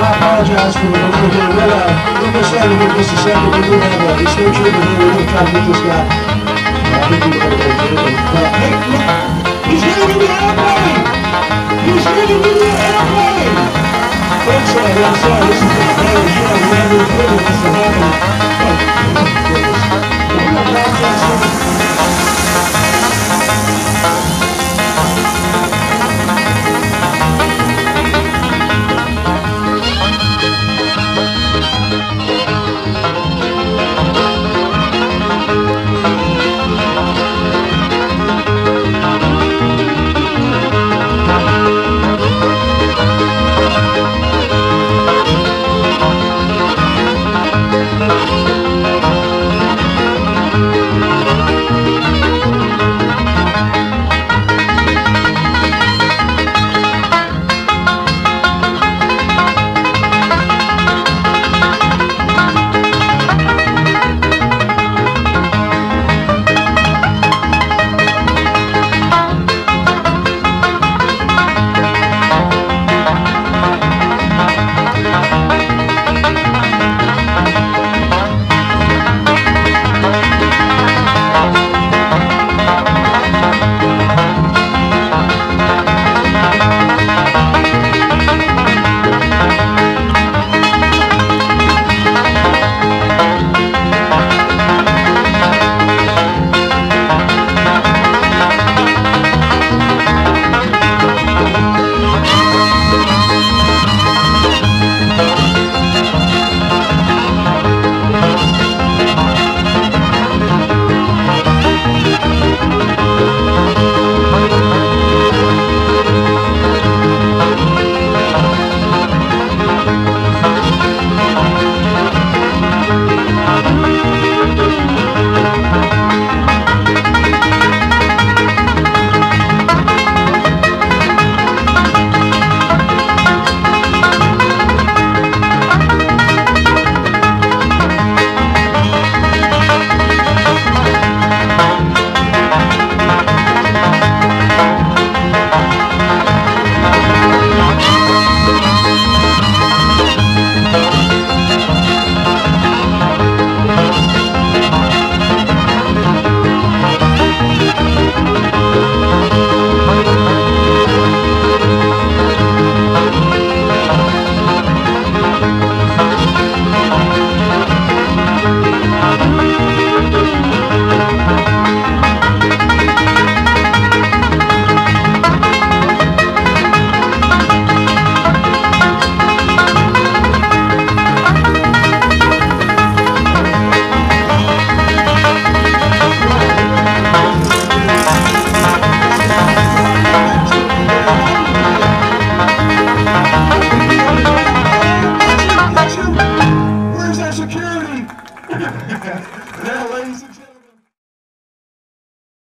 apologize for the little bit. Uh, we'll get started here in just a second. We do have a stage here, we're going to get this guy. I think we're to do look, the airplane! Folks, uh, I'm sorry,